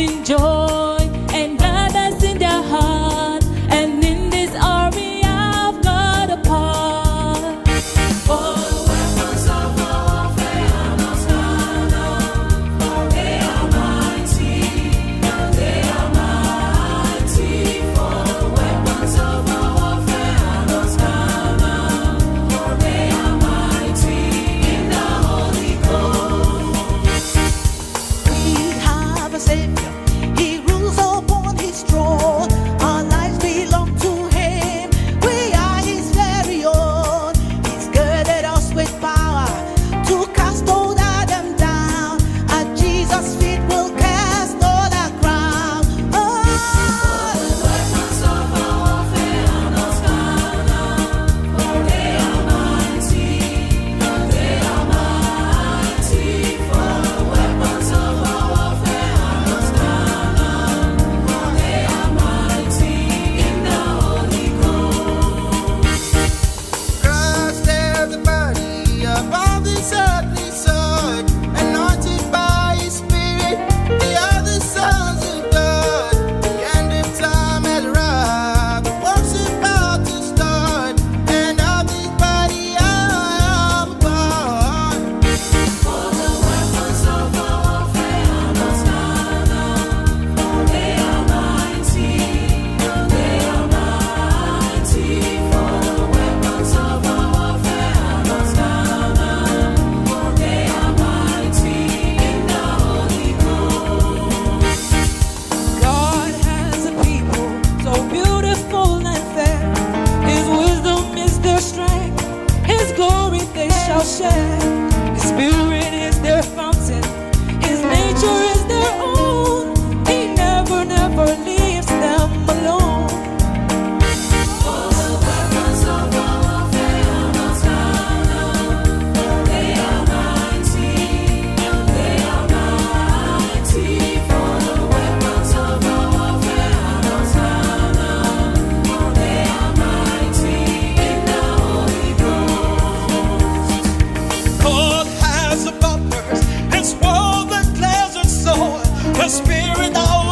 in joy the Spirit of.